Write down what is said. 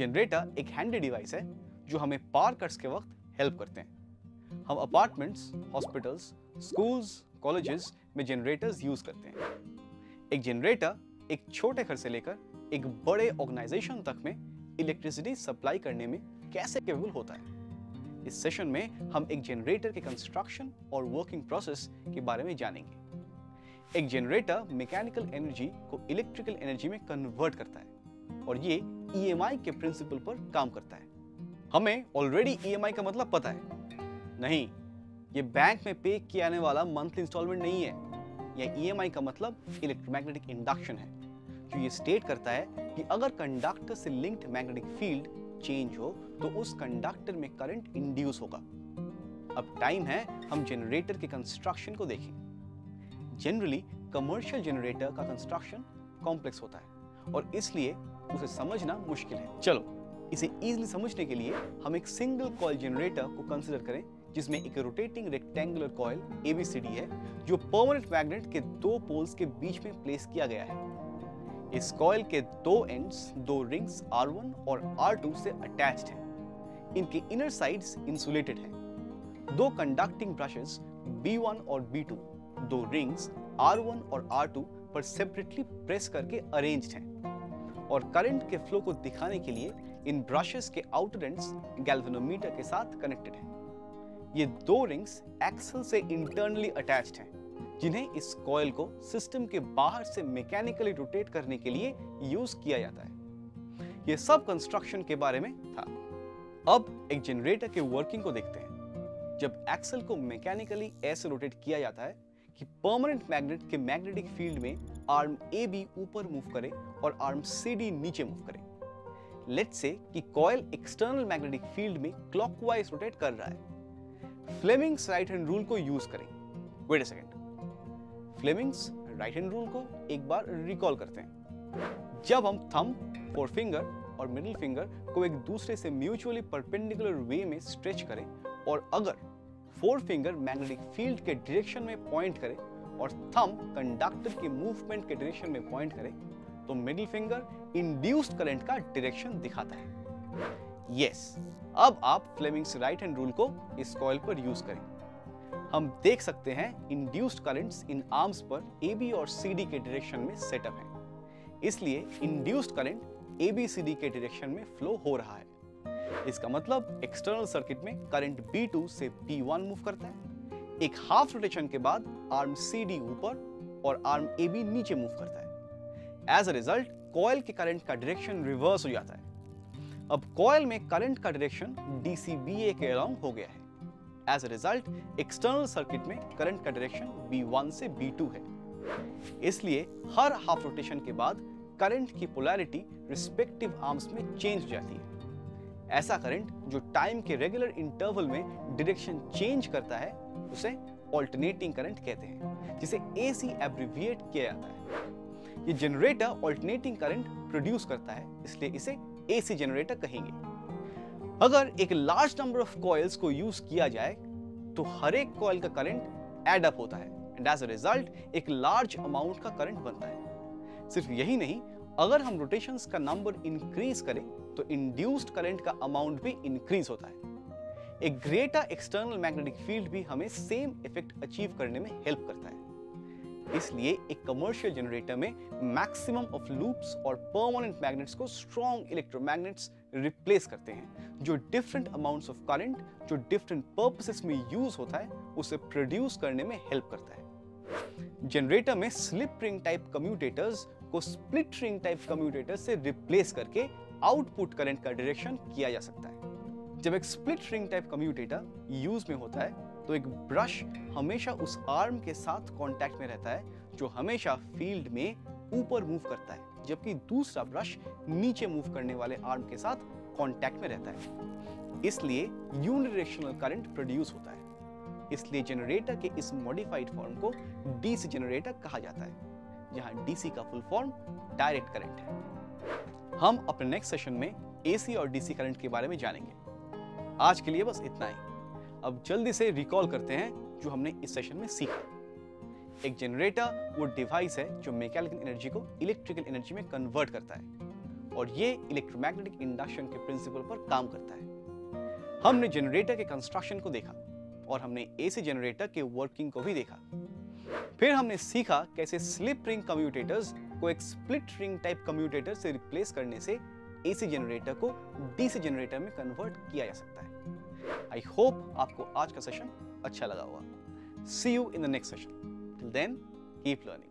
Generator एक handy device है जो हमें पावर कट्स के वक्त हेल्प करते हैं। हम अपार्टमेंट्स हॉस्पिटल्स स्कूल्स कॉलेजेस में जनरेटर्स यूज़ करते हैं। एक जनरेटर एक छोटे घर से लेकर एक बड़े ऑर्गेनाइजेशन तक में इलेक्ट्रिसिटी सप्लाई करने में कैसे केपेबल होता है? इस सेशन में हम एक जनरेटर के कंस्ट्रक्शन और वर्किंग प्रोसेस के बारे में जानेंगे। एक जनरेटर मैकेनिकल एनर्जी को इलेक्ट्रिकल एनर्जी में कन्वर्ट करता है और ये ईएमआई के प्रिंसिपल पर काम करता है। हमें ऑलरेडी ईएमआई का मतलब पता है। नहीं, ये बैंक में पे किया जाने वाला मंथली इंस्टॉलमेंट नहीं है। यह ईएमआई का मतलब इलेक्ट्रोमैग्नेटिक इंडक्शन है। जो ये स्टेट करता है कि अगर कंडक्टर से लिंक्ड मैग्नेटिक फ़ील्ड चेंज हो तो उस कंडक्टर में करंट इंड्यूस होगा। अब टाइम है, हम जनरेटर के कंस्ट्रक्शन को देखें। जनरली कमर्शियल जनरेटर का कंस्ट्रक्शन कॉम्प्लेक्स होता है। और इसलिए उसे समझना मुश्किल है। चलो, इसे इजीली समझने के लिए हम एक सिंगल कॉइल जनरेटर को कंसिडर करें, जिसमें एक रोटेटिंग रेक्टेंगुलर कॉइल एबीसीडी है, जो परमानेंट मैग्नेट के दो पोल्स के बीच में प्लेस किया गया है। इस कॉइल के दो एंड्स दो रिंग्स R1 और R2 से अटैच्ड हैं। इनके इनर साइड्स इंसुलेटेड हैं। दो कंडक्टिंग ब्रशेस B1 और B2 दो रिंग्स R1 और R2 पर सेपरेटली प्रेस करके अरेंज्ड हैं। और करंट के फ्लो को दिखाने के लिए इन ब्रशेस के आउटर एंड्स गैल्वेनोमीटर के साथ कनेक्टेड हैं। ये दो रिंग्स एक्सल से इंटरनली अटैच्ड हैं, जिन्हें इस कॉइल को सिस्टम के बाहर से मैकेनिकली रोटेट करने के लिए यूज़ किया जाता है। ये सब कंस्ट्रक्शन के बारे में था। अब एक जनरेटर के वर्किंग को देखते हैं। जब एक्सल को मैकेनिकली ऐसे रोटेट किया जाता है कि परमानेंट मैग्नेट के मैग्नेटिक फ़ील्ड में आर्म ए बी ऊपर मूव करे और आर्म सी डी नीचे मूव करे। लेट्स से कि कॉइल एक्सटर्नल मैग्नेटिक फ़ील्ड में क्लॉकवाइज रोटेट कर रहा है। फ्लेमिंग्स राइट हैंड रूल को यूज़ करें। Wait a second Fleming's right hand rule को एक बार रिकॉल करते हैं। जब हम थंब फोर फिंगर और मिडिल फिंगर को एक दूसरे से म्यूचुअली परपेंडिकुलर वे में स्ट्रेच करें और अगर फोर फिंगर मैग्नेटिक फ़ील्ड के डायरेक्शन में पॉइंट करे और थंब कंडक्टर के मूवमेंट के डायरेक्शन में पॉइंट करे तो मिडिल फिंगर इंड्यूस्ड करंट का डायरेक्शन दिखाता है। यस yes, अब आप फ्लेमिंग्स राइट हैंड रूल को इस कॉइल पर यूज़ करें। हम देख सकते हैं इंड्यूस्ड करंट्स इन आर्म्स पर ए बी और सी डी के डायरेक्शन में सेटअप है। इसलिए induced current A B C D के डायरेक्शन में फ्लो हो रहा है। इसका मतलब एक्सटर्नल सर्किट में करंट बी टू से बी वन मूव करता है। एक हाफ़ रोटेशन के बाद आर्म सी डी ऊपर और आर्म ए बी नीचे मूव करता है। एज अ रिज़ल्ट कॉयल के करंट का डायरेक्शन रिवर्स हो जाता है। अब कॉयल में करंट का डायरेक्शन डी डीसीबीए के अलोंग हो गया है। As a result external circuit में करंट का डायरेक्शन बी वन से बी टू है। इसलिए हर हाफ़ रोटेशन के बाद करंट की पोलैरिटी रिस्पेक्टिव आर्म्स में चेंज हो जाती है। ऐसा करंट जो टाइम के रेगुलर इंटरवल में डायरेक्शन चेंज करता है उसे ऑल्टरनेटिंग करंट कहते हैं, जिसे एसी एब्रिविएट किया जाता है। ये जनरेटर ऑल्टरनेटिंग करंट प्रोड्यूस करता है, इसलिए इसे एसी जनरेटर कहेंगे। अगर एक लार्ज नंबर ऑफ़ कॉइल्स को यूज़ किया जाए तो हर एक कॉइल का करंट एड अप होता है एंड एज अ रिज़ल्ट एक लार्ज अमाउंट का करंट बनता है। सिर्फ़ यही नहीं, अगर हम रोटेशंस का नंबर इंक्रीज करें तो इंड्यूस्ड करंट का अमाउंट भी इंक्रीज होता है। एक ग्रेटर एक्सटर्नल मैग्नेटिक फ़ील्ड भी हमें सेम इफ़ेक्ट अचीव करने में हेल्प करता है। इसलिए एक कमर्शियल जनरेटर में मैक्सिमम ऑफ़ लूप्स और परमानेंट मैग्नेट्स को स्ट्रॉन्ग इलेक्ट्रोमैग्नेट्स रिप्लेस करते हैं। जो डिफरेंट अमाउंट्स ऑफ़ करंट जो डिफरेंट पर्पसेस में यूज़ होता है, उसे प्रोड्यूस करने में हेल्प करता है। जनरेटर में स्लिप रिंग टाइप कम्यूटेटर्स को स्प्लिट रिंग टाइप कम्यूटेटर से रिप्लेस करके आउटपुट करंट का डायरेक्शन किया जा सकता है। जब एक split ring type commutator use में होता है तो एक ब्रश हमेशा उस आर्म के साथ कांटेक्ट में रहता है, जो हमेशा फ़ील्ड में ऊपर मूव करता है, जबकि दूसरा ब्रश नीचे मूव करने वाले आर्म के साथ कांटेक्ट में रहता है। इसलिए यूनिडायरेक्शनल करंट प्रोड्यूस होता है। इसलिए जनरेटर के इस मॉडिफाइड फॉर्म को डीसी जनरेटर कहा जाता है, जहाँ डीसी का फुल फॉर्म डायरेक्ट करंट है। हम अपने नेक्स्ट सेशन में एसी और डीसी करंट के बारे में जानेंगे। आज के लिए बस इतना ही। अब जल्दी से रिकॉल करते हैं जो हमने इस सेशन में सीखा। एक जनरेटर वो डिवाइस है जो मैकेनिकल एनर्जी को इलेक्ट्रिकल एनर्जी में कन्वर्ट करता है और ये इलेक्ट्रोमैग्नेटिक इंडक्शन के प्रिंसिपल पर काम करता है। हमने जनरेटर के कंस्ट्रक्शन को देखा और हमने एसी जनरेटर के वर्किंग को भी देखा। फिर हमने सीखा कैसे स्लिप रिंग कम्यूटेटर्स को एक स्प्लिट रिंग टाइप कम्यूटेटर से रिप्लेस करने से एसी जनरेटर को डीसी जनरेटर में कन्वर्ट किया जा सकता है। आई होप आपको आज का सेशन अच्छा लगा होगा। See you in the next session till then keep learning